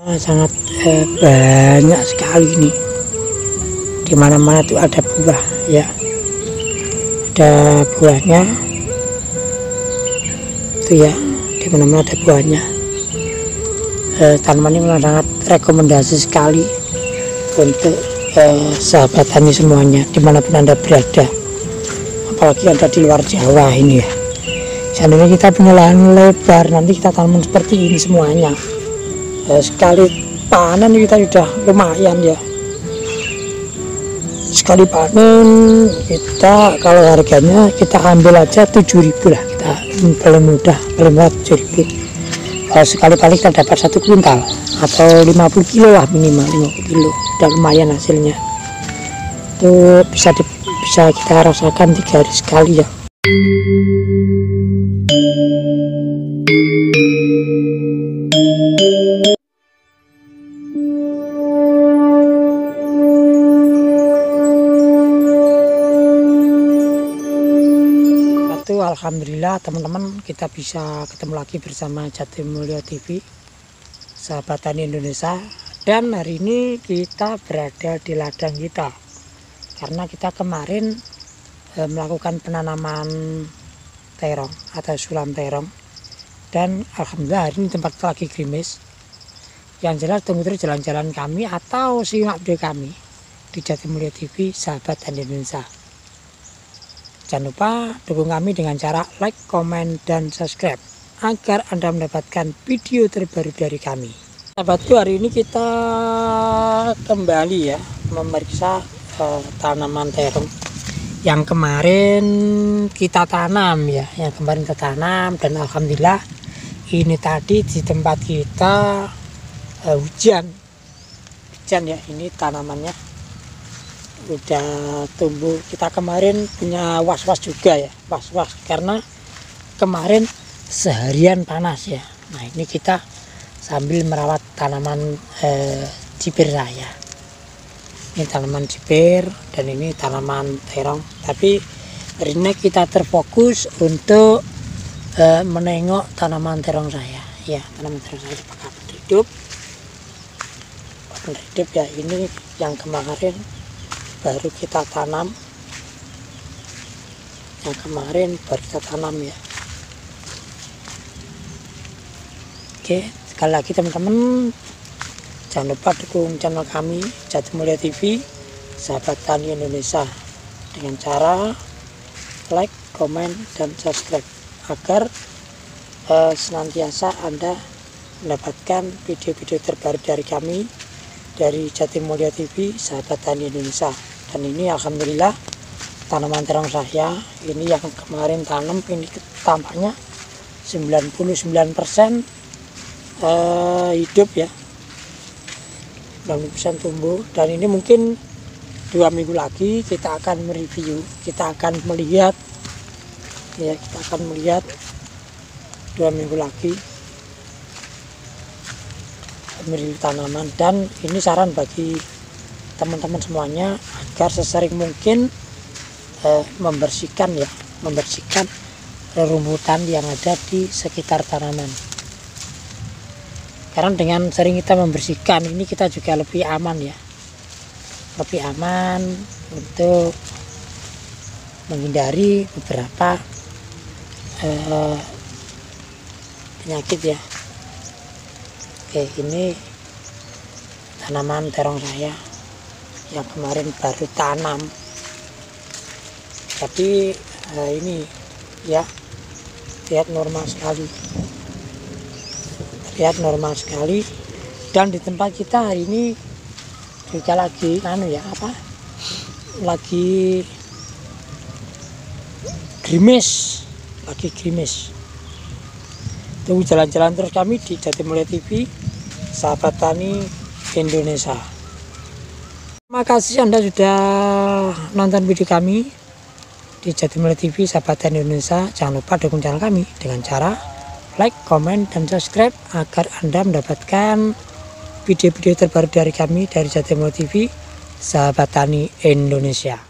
Nah, sangat eh, banyak sekali ini. Di mana-mana tuh ada buah ya. Ada buahnya. Itu ya di mana-mana ada buahnya. Eh, tanaman ini memang sangat rekomendasi sekali untuk eh, sahabat tani semuanya di mana pun anda berada. Apalagi ada di luar Jawa ini ya. Seandainya kita punya lahan lebar nanti kita tanam seperti ini semuanya ya, sekali panen kita sudah lumayan ya. Sekali panen kita kalau harganya kita ambil aja 7000 lah kita. Paling mudah paling murah 7000 kalau sekali paling kita dapat satu kuintal atau 50 kilo lah minimal 50 kilo. Udah lumayan hasilnya. Itu bisa di, bisa kita rasakan tiga hari sekali ya itu Alhamdulillah teman-teman kita bisa ketemu lagi bersama Jatim Mulia TV sahabat tani Indonesia. Dan hari ini kita berada di ladang kita. Karena kita kemarin e, melakukan penanaman terong atau sulam terong. Dan Alhamdulillah hari ini tempat lagi grimis yang jelas tunggu terus jalan-jalan kami atau simak video kami di Jatim Mulia TV sahabat tani Indonesia Jangan lupa dukung kami dengan cara like, komen, dan subscribe agar Anda mendapatkan video terbaru dari kami. Sahabatku hari ini kita kembali ya memeriksa uh, tanaman terong. Yang kemarin kita tanam ya, yang kemarin kita tanam dan alhamdulillah ini tadi di tempat kita uh, hujan, hujan ya ini tanamannya udah tumbuh. Kita kemarin punya was-was juga ya was-was. Karena kemarin seharian panas ya. Nah ini kita sambil merawat tanaman eh, saya. Ini tanaman cipir dan ini tanaman terong. Tapi hari ini kita terfokus untuk eh, menengok tanaman terong saya. Ya tanaman terong saya pakai hidup. Hidup ya. Ini yang kemarin baru kita tanam. Yang kemarin baru kita tanam ya. Oke sekali lagi teman-teman jangan lupa dukung channel kami Jati Mulia TV sahabat tani Indonesia dengan cara like, komen, dan subscribe agar eh, senantiasa Anda mendapatkan video-video terbaru dari kami dari Jatim Mulia TV sahabat tani Indonesia dan ini Alhamdulillah tanaman terong saya ini yang kemarin tanam ini tampaknya 99% eh, hidup ya. 90% tumbuh. Dan ini mungkin dua minggu lagi kita akan mereview kita akan melihat ya kita akan melihat dua minggu lagi pemilik tanaman. Dan ini saran bagi teman-teman semuanya agar sesering mungkin eh, membersihkan ya membersihkan rerumputan yang ada di sekitar tanaman. Karena dengan sering kita membersihkan ini kita juga lebih aman ya. Lebih aman untuk menghindari beberapa eh, penyakit ya. Oke ini tanaman terong saya yang kemarin baru tanam. Tapi eh, ini ya lihat normal sekali. Lihat normal sekali. Dan di tempat kita hari ini juga lagi anu ya apa? Lagi grimis. Lagi grimis. Tunggu jalan-jalan terus kami di Jatimulya TV sahabat tani Indonesia terima kasih anda sudah nonton video kami di Jatimulya TV sahabat Indonesia. Jangan lupa dukung channel kami dengan cara like, comment, dan subscribe agar anda mendapatkan video-video terbaru dari kami dari Jatimulya TV sahabat tani Indonesia